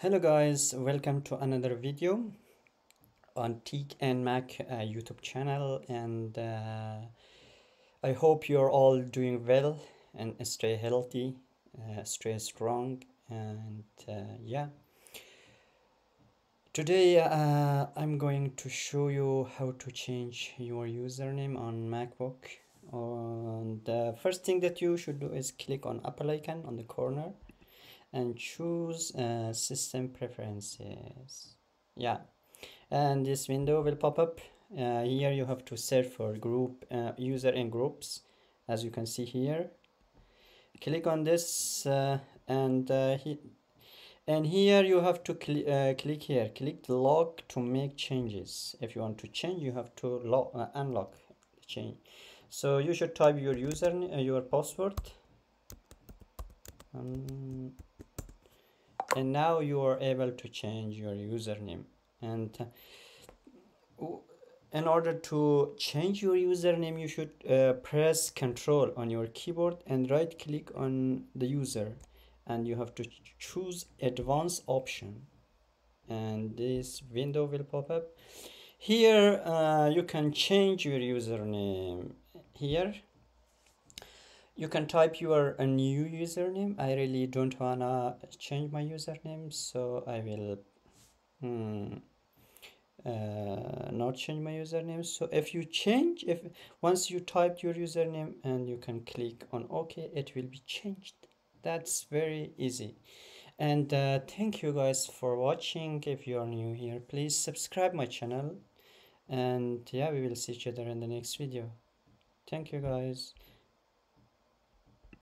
Hello guys, welcome to another video on Tech and Mac uh, YouTube channel and uh, I hope you're all doing well and stay healthy, uh, stay strong and uh, yeah. Today uh, I'm going to show you how to change your username on MacBook and the first thing that you should do is click on Apple icon on the corner and choose uh, system preferences. Yeah. And this window will pop up. Uh, here you have to search for group uh, user and groups as you can see here. Click on this uh, and uh, he and here you have to cl uh, click here. Click the lock to make changes. If you want to change you have to lock unlock the change so you should type your user your password. Um, and now you are able to change your username. And uh, in order to change your username you should uh, press control on your keyboard and right click on the user. And you have to choose advanced option. And this window will pop up. Here uh, you can change your username here you can type your a new username. I really don't wanna change my username so i will hmm, uh, not change my username. So if you change if once you typed your username and you can click on ok it will be changed. That's very easy. And uh, thank you guys for watching. If you are new here please subscribe my channel. And yeah we will see each other in the next video. Thank you guys